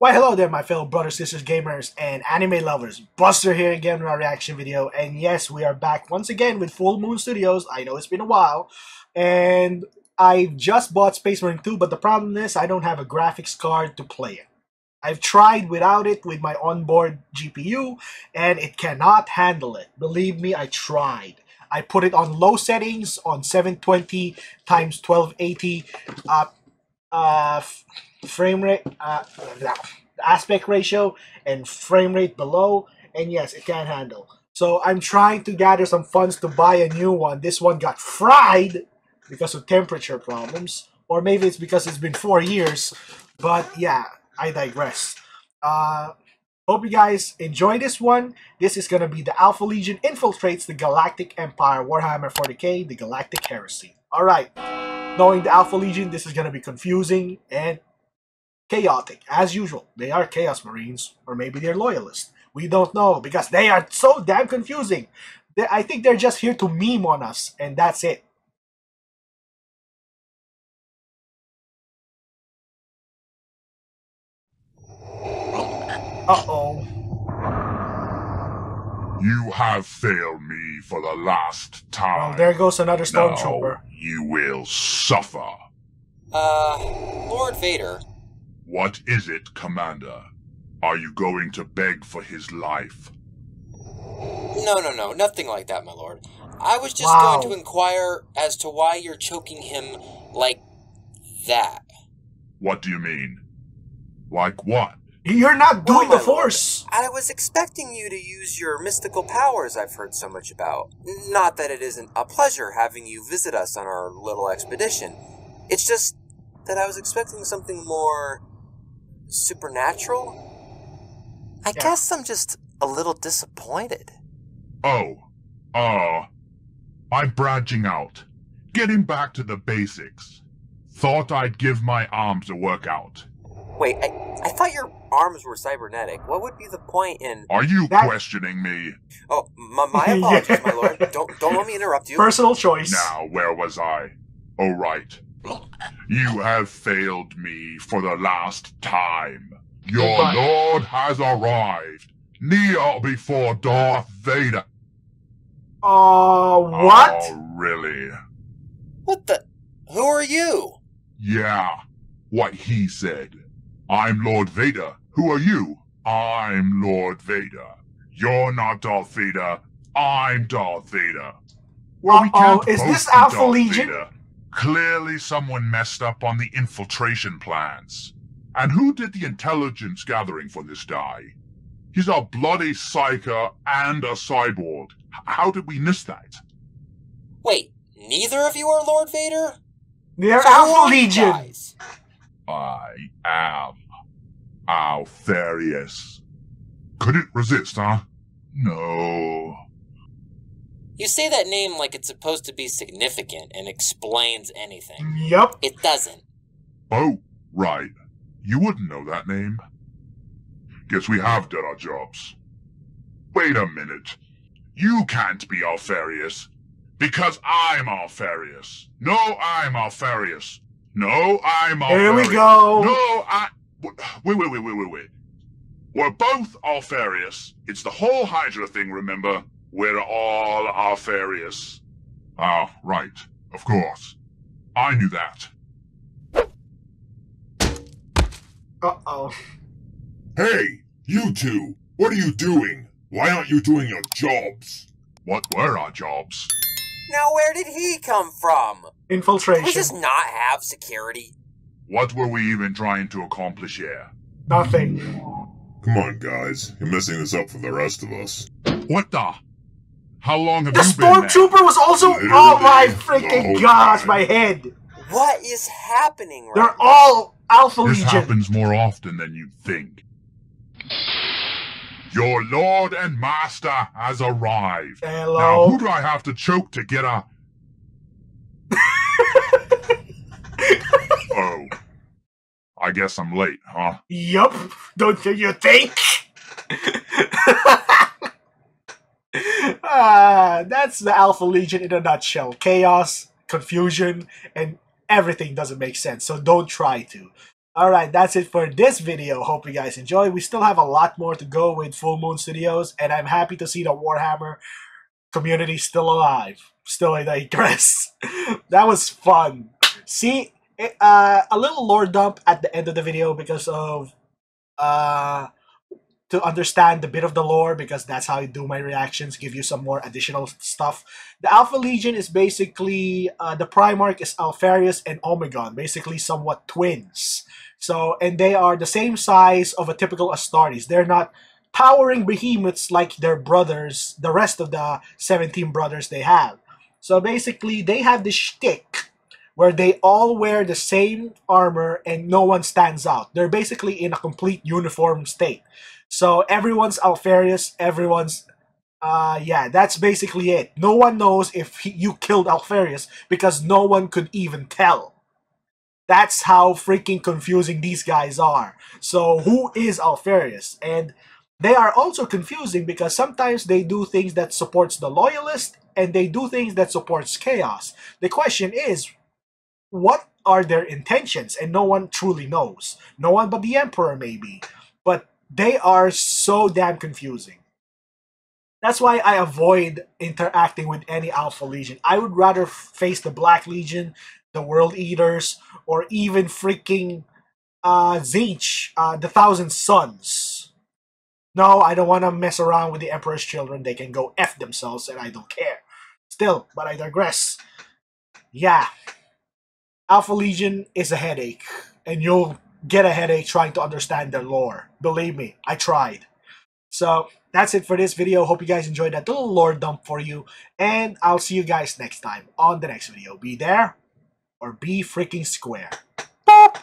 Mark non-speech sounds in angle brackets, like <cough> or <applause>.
Why hello there my fellow brothers, sisters, gamers, and anime lovers. Buster here again with our reaction video, and yes, we are back once again with Full Moon Studios. I know it's been a while, and I just bought Space Marine 2, but the problem is I don't have a graphics card to play it. I've tried without it with my onboard GPU, and it cannot handle it. Believe me, I tried. I put it on low settings on 720 times 1280 uh, uh, frame rate, uh, aspect ratio, and frame rate below, and yes, it can handle. So I'm trying to gather some funds to buy a new one. This one got fried because of temperature problems, or maybe it's because it's been four years. But yeah, I digress. Uh, hope you guys enjoy this one. This is gonna be the Alpha Legion infiltrates the Galactic Empire, Warhammer 40k, the Galactic Heresy. All right knowing the Alpha Legion, this is going to be confusing and chaotic. As usual, they are Chaos Marines, or maybe they're Loyalists. We don't know because they are so damn confusing. They, I think they're just here to meme on us, and that's it. Uh oh. You have failed me for the last time. Well, there goes another now stormtrooper. you will suffer. Uh, Lord Vader, What is it, Commander? Are you going to beg for his life? no, no, no, nothing like that, my lord. I was just Wow. going to inquire as to why you're choking him like that. What do you mean? Like what? You're not doing Well, the my lord, Force. I was expecting you to use your mystical powers I've heard so much about. Not that it isn't a pleasure having you visit us on our little expedition. It's just that I was expecting something more supernatural. I Yeah. guess I'm just a little disappointed. Oh, uh, I'm branching out. Getting back to the basics. Thought I'd give my arms a workout. Wait, I, I thought your arms were cybernetic. What would be the point in? Are you That- questioning me? Oh, my, my <laughs> apologies, my lord. Don't don't let me interrupt you. Personal choice. Now, where was I? Oh, right. You have failed me for the last time. Your Goodbye. lord has arrived. Kneel before Darth Vader. Uh, what? Oh, really? What the? Who are you? Yeah, what he said. I'm Lord Vader. Who are you? I'm Lord Vader. You're not Darth Vader. I'm Darth Vader. Well, we Uh-oh, can't is this Alpha Darth Legion? Vader. Clearly, someone messed up on the infiltration plans. And who did the intelligence gathering for this guy? He's a bloody psyker and a cyborg. How did we miss that? Wait, neither of you are Lord Vader. They're So Alpha Legion. guys? I am Alpharius. Couldn't resist, huh? No. You say that name like it's supposed to be significant and explains anything. Yep. It doesn't. Oh, right. You wouldn't know that name. Guess we have done our jobs. Wait a minute. You can't be Alpharius. Because I'm Alpharius. No, I'm Alpharius. No, I'm. Here we go. No, I. Wait, wait, wait, wait, wait, wait. We're both Alpharius. It's the whole Hydra thing, remember? We're all Alpharius. Ah, right. Of course. I knew that. Uh oh. Hey, you two! What are you doing? Why aren't you doing your jobs? What were our jobs? Now, where did he come from? Infiltration. We just not have security? What were we even trying to accomplish here? Nothing. Come on, guys. You're messing this up for the rest of us. What the? How long have The you been The stormtrooper was also. Literally Oh my freaking gosh, time. my head. What is happening right They're now? all Alpha This Legion. happens more often than you'd think. Your lord and master has arrived. Hello. Now, who do I have to choke to get a... <laughs> oh. I guess I'm late, huh? Yup. Don't you think? <laughs> Ah, that's the Alpha Legion in a nutshell. Chaos, confusion, and everything doesn't make sense. So don't try to. Alright, that's it for this video. Hope you guys enjoy. We still have a lot more to go with Full Moon Studios, and I'm happy to see the Warhammer community still alive. Still I digress. <laughs> that was fun. See, it, uh, a little lore dump at the end of the video because of uh, to understand the bit of the lore because that's how I do my reactions, give you some more additional stuff. The Alpha Legion is basically uh, the Primarch is Alpharius and Omegon, basically somewhat twins. So and they are the same size of a typical Astartes. They're not towering behemoths like their brothers, the rest of the 17 brothers they have. So basically, they have this shtick where they all wear the same armor and no one stands out. They're basically in a complete uniform state. So everyone's Alpharius, everyone's uh yeah, that's basically it. No one knows if he, you killed Alpharius because no one could even tell. That's how freaking confusing these guys are. So who is Alpharius? And they are also confusing because sometimes they do things that supports the loyalist and they do things that supports chaos. The question is, what are their intentions? And no one truly knows. No one but the emperor maybe. But they are so damn confusing. That's why I avoid interacting with any Alpha Legion. I would rather face the Black Legion, the World Eaters, or even freaking uh, Tzeentch, uh, the Thousand Sons. No, I don't want to mess around with the Emperor's children. They can go F themselves and I don't care. Still, but I digress. Yeah. Alpha Legion is a headache. And you'll get a headache trying to understand their lore. Believe me, I tried. So that's it for this video. Hope you guys enjoyed that little lore dump for you. And I'll see you guys next time on the next video. Be there or be freaking square. Boop.